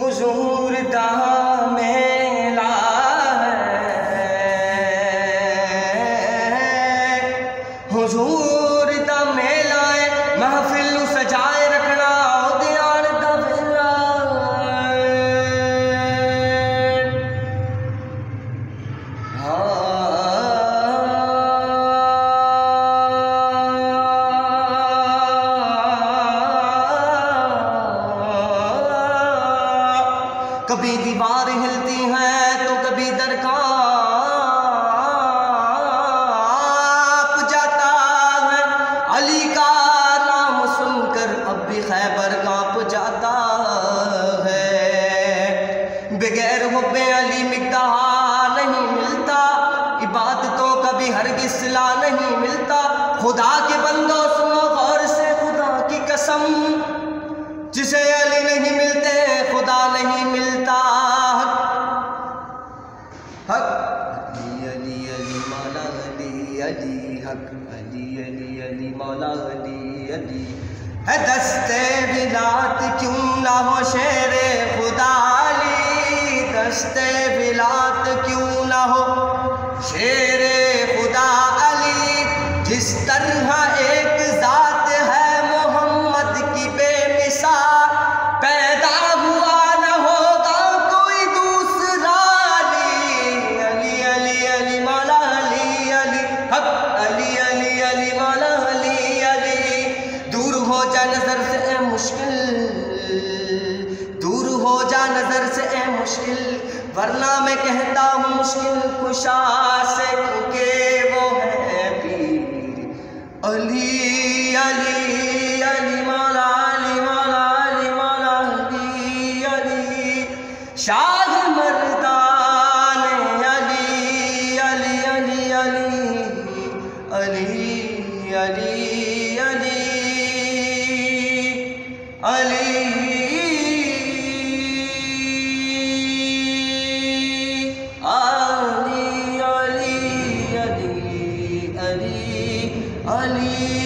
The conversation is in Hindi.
हुजूर दा मेला है। हुजूर कभी दीवार हिलती है तो कभी दर काँप जाता है। अली का नाम सुनकर अब भी खैबर काँप जाता है। बगैर हुब्बे अली मिगदा नहीं मिलता। इबादतों का भी हर गिसला नहीं मिलता। खुदा के बंदो सुनो, गौर से खुदा की कसम। जिसे अली नहीं मिलते, खुदा नहीं अली, हक अली अली अली, मौला अली अली। है दस्ते बिलात, क्यों ना हो शेर खुदा अली? दस्ते बिलात हो जा नज़र से ए मुश्किल, वरना मैं कहता हूँ मुश्किल कुशा से क्योंकि वो है पीर। अली अली अली, मौला अली मौला अली मौला, अली अली। शाह मर्दान अली अली अली अली। अली अली अली। अली Ali.